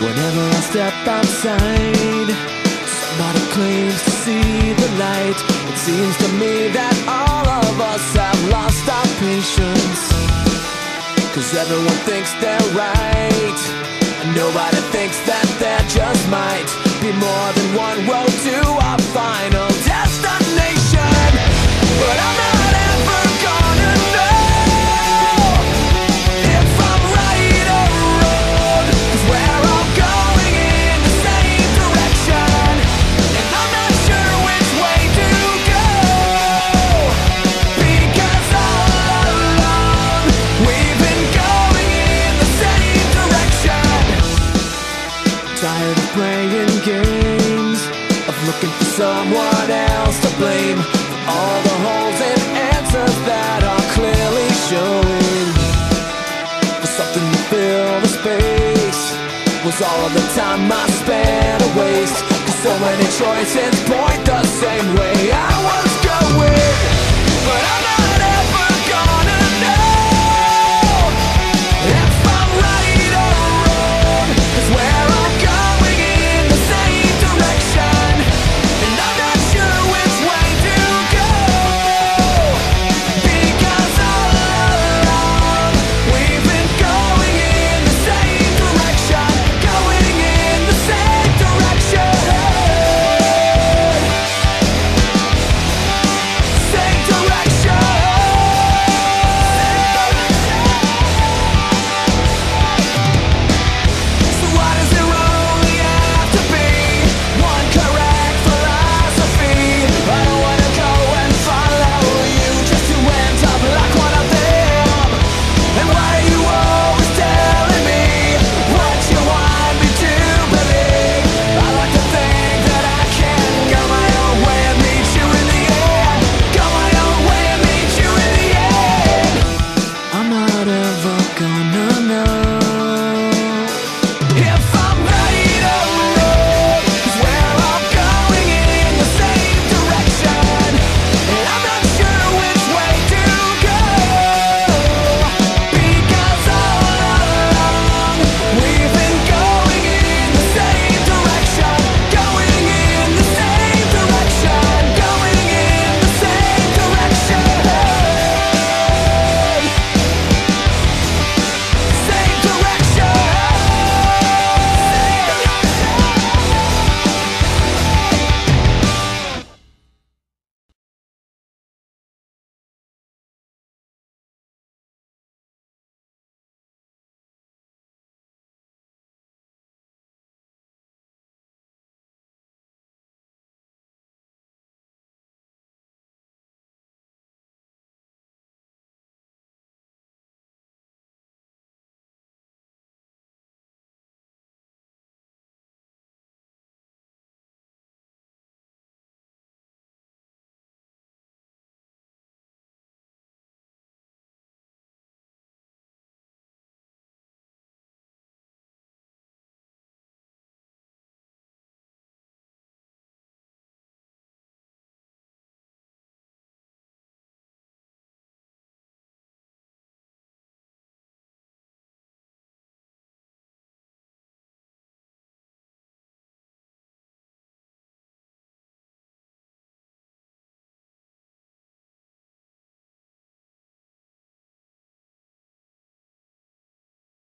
Whenever I step outside, somebody claims to see the light. It seems to me that all of us have lost our patience. Cause everyone thinks they're right, and nobody thinks that they're just someone else to blame all the holes and answers that are clearly showing. For something to fill the space was all of the time I spent a waste. 'Cause so many choices point the same gonna know.